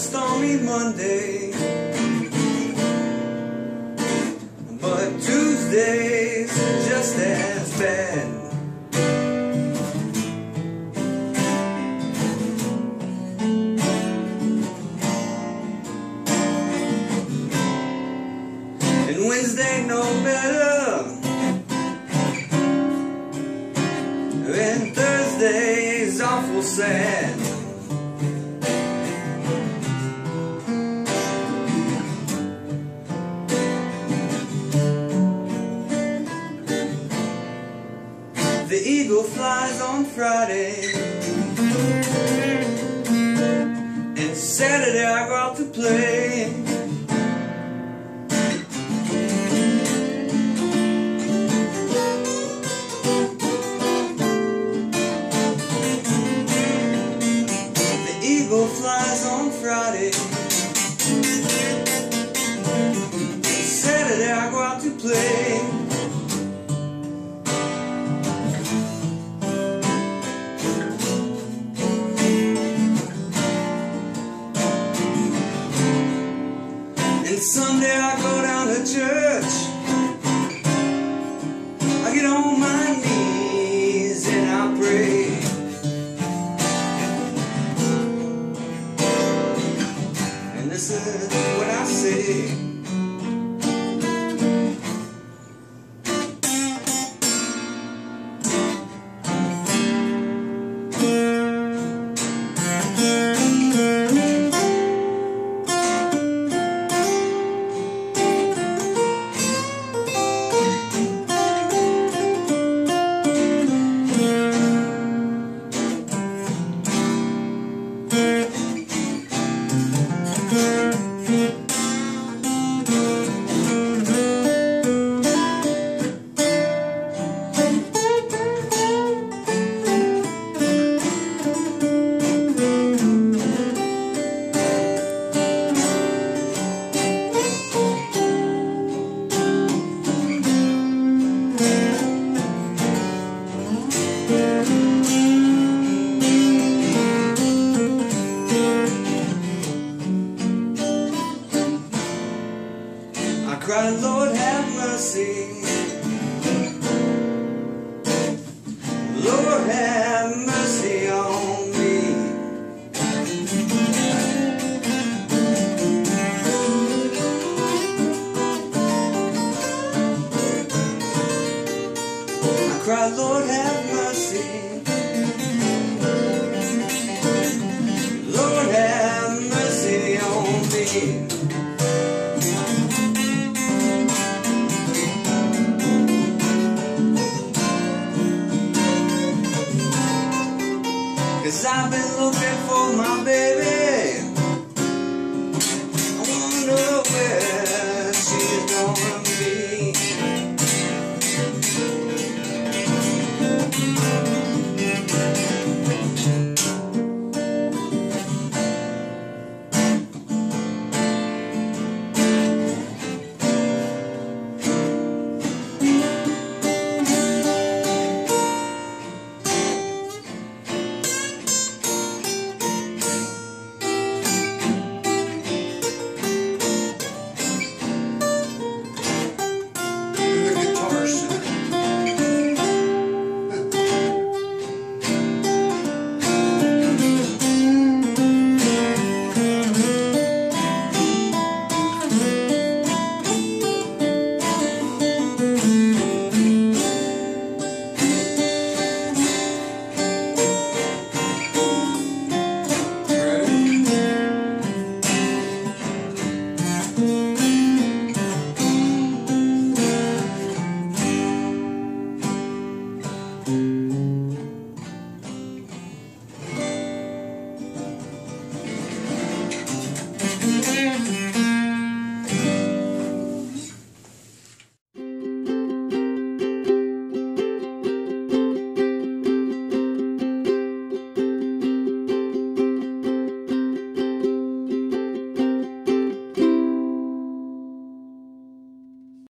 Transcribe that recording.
Stormy Monday. But Tuesday's just as bad. And Wednesday no better. And Thursday's awful sad. The eagle flies on Friday. And Saturday I go out to play. And Sunday I go down to church. Cry, Lord, have mercy.